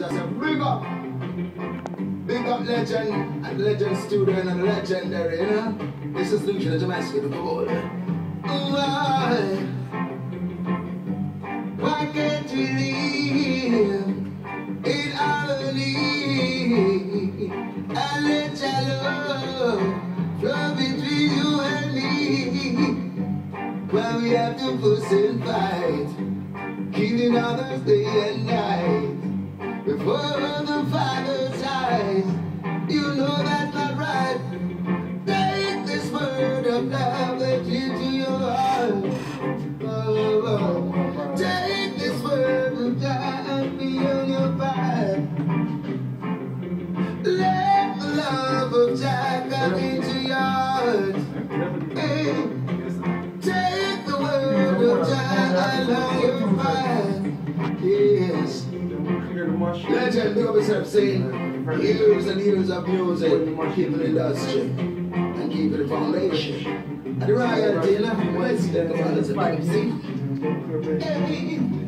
Said, big up. Big up legend and legend student and legendary, you know? This is Luciano of the world. Why? Why can't we live in harmony and let love flow between you and me? Why we have to fuss and fight, killing others day and night before the Father's eyes. You know that's not right. Take this word of love into your heart. Oh, oh. Take this word of God and be on your path. Let the love of come into your heart. Take the word of God and on your path. Yes. Legend, big up yourself, saying years and years of music, keeping the industry and keeping the foundation. And the royalty, you West, the brothers and see.